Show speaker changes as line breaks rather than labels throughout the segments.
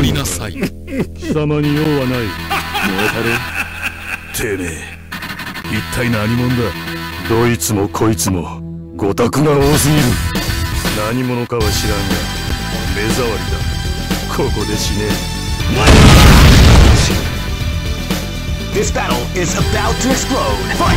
戻りなさい。
貴様に用はない。燃え
てめえ一体何者だ？
どいつもこいつもごたくが多すぎる。
何者かは知らんが目障りだ。ここで死ね。
This battle is about to explode. Fight!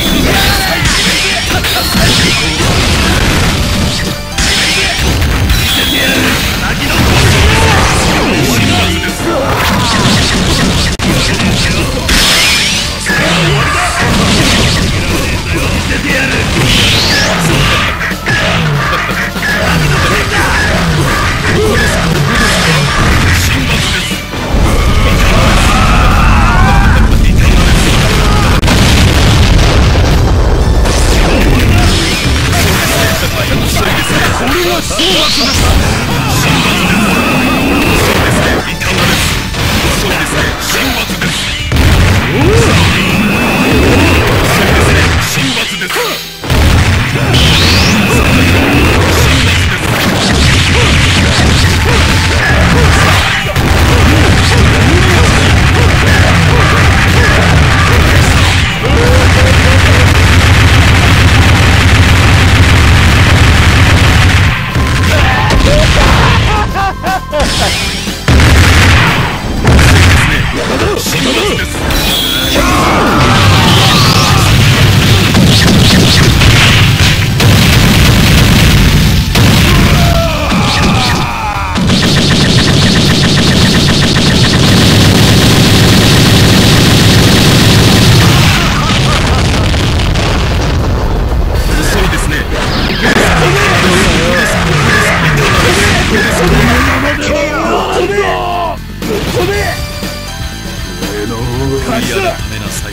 は始末ですやリアめメ